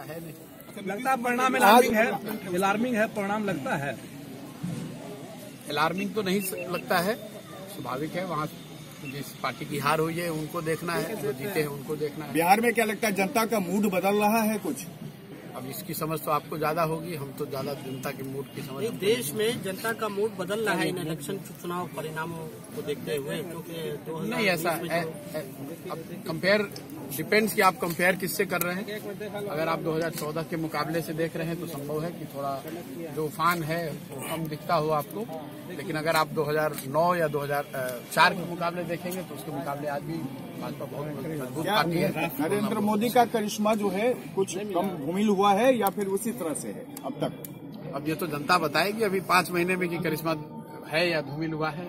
लगता है नहीं। लगता है परिणाम अलार्मिंग है? अलार्मिंग है परिणाम लगता है? अलार्मिंग तो नहीं लगता है। स्वाभाविक है वहाँ जिस पार्टी की हार हुई है उनको देखना है जो जीते हैं उनको देखना है। बिहार में क्या लगता है जनता का मूड बदल रहा है कुछ? अब इसकी समझ तो आपको ज़्यादा होगी हम तो ज़्यादा जनता के मूड की समझ देश में जनता का मूड बदल रहा है इन इलेक्शन चुनाव परिणामों को देखते हुए क्योंकि नहीं ऐसा अब कंपेयर डिपेंड्स कि आप कंपेयर किससे कर रहे हैं। अगर आप 2014 के मुकाबले से देख रहे हैं तो संभव है कि थोड़ा जो उफान है वो कम दिखता हो आपको। लेकिन अगर आप 2009 या 2004 के मुकाबले देखेंगे तो उसके मुकाबले आज भी भाजपा बहुत मज़बूत पार्टी है। नरेंद्र मोदी का करिश्मा जो है कुछ कम घुमिल हुआ है या फिर उसी तरह से है अब तक? अब ये तो जनता बताएगी अभी पाँच महीने में कि करिश्मा है या धूमिल हुआ है।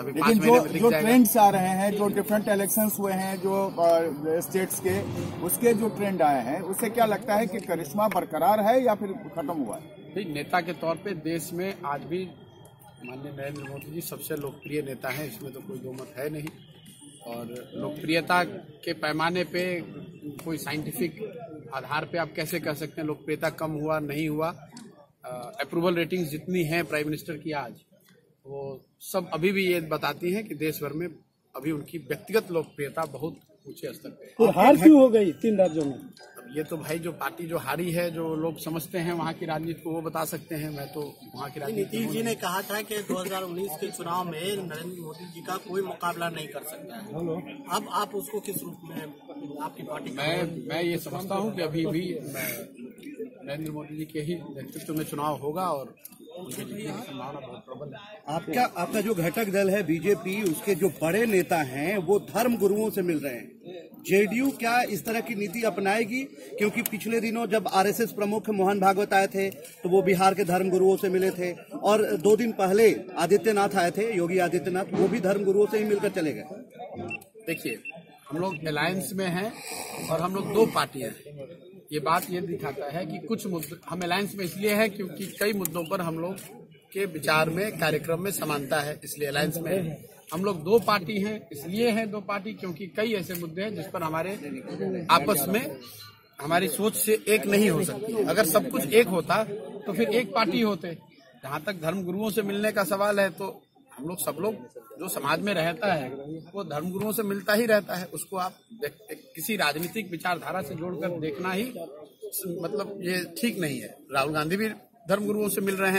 अभी लेकिन जो जो ट्रेंड्स आ रहे हैं जो डिफरेंट इलेक्शन हुए हैं जो स्टेट्स के उसके जो ट्रेंड आए हैं उससे क्या लगता है कि करिश्मा बरकरार है या फिर खत्म हुआ है? भाई नेता के तौर पे देश में आज भी माननीय नरेंद्र मोदी जी सबसे लोकप्रिय नेता हैं इसमें तो कोई दो मत है नहीं। और लोकप्रियता के पैमाने पे कोई साइंटिफिक आधार पे आप कैसे कह सकते हैं लोकप्रियता कम हुआ नहीं हुआ? अप्रूवल रेटिंग्स जितनी हैं प्राइम मिनिस्टर की आज वो सब अभी भी ये बताती हैं कि देश भर में अभी उनकी व्यक्तिगत लोकप्रियता बहुत ऊँचे स्तर पे है। तो हार क्यों हो गई तीन राज्यों में? अब ये तो भाई जो पार्टी जो हारी है जो लोग समझते हैं वहाँ की राजनीति को वो बता सकते हैं। मैं तो वहाँ की राजनीति नीतीश जी ने कहा था कि 2019 के चुनाव में नरेंद्र मोदी जी का कोई मुकाबला नहीं कर सकता है। अब आप उसको किस रूप में आपकी पार्टी मैं मैं ये समझता हूँ कि अभी भी नरेंद्र मोदी जी के ही नेतृत्व में चुनाव होगा और आपका आपका जो घटक दल है बीजेपी, उसके जो बड़े नेता हैं, वो धर्म गुरुओं से मिल रहे हैं। जेडीयू क्या इस तरह की नीति अपनाएगी? क्योंकि पिछले दिनों जब आरएसएस प्रमुख मोहन भागवत आए थे तो वो बिहार के धर्म गुरुओं से मिले थे। और दो दिन पहले आदित्यनाथ आए थे, योगी आदित्यनाथ, वो भी धर्म गुरुओं से ही मिलकर चले गए। देखिए, हम लोग अलायंस में हैं और हम लोग दो पार्टियाँ हैं। ये बात ये दिखाता है कि कुछ मुद्दे, हम अलायंस में इसलिए हैं क्योंकि कई मुद्दों पर हम लोग के विचार में, कार्यक्रम में समानता है, इसलिए अलायंस में। हम लोग दो पार्टी हैं, इसलिए हैं दो पार्टी क्योंकि कई ऐसे मुद्दे हैं जिस पर हमारे आपस में हमारी सोच से एक नहीं हो सकती अगर सब कुछ एक होता तो फिर एक पार्टी होते जहाँ तक धर्म गुरुओं से मिलने का सवाल है तो हम लोग सब लोग जो समाज में रहता है, वो धर्म गुरुओं से मिलता ही रहता है, उसको आप देख- किसी राजनीतिक विचारधारा से जोड़कर देखना ही मतलब ये ठीक नहीं है। राहुल गांधी भी धर्मगुरुओं से मिल रहे हैं।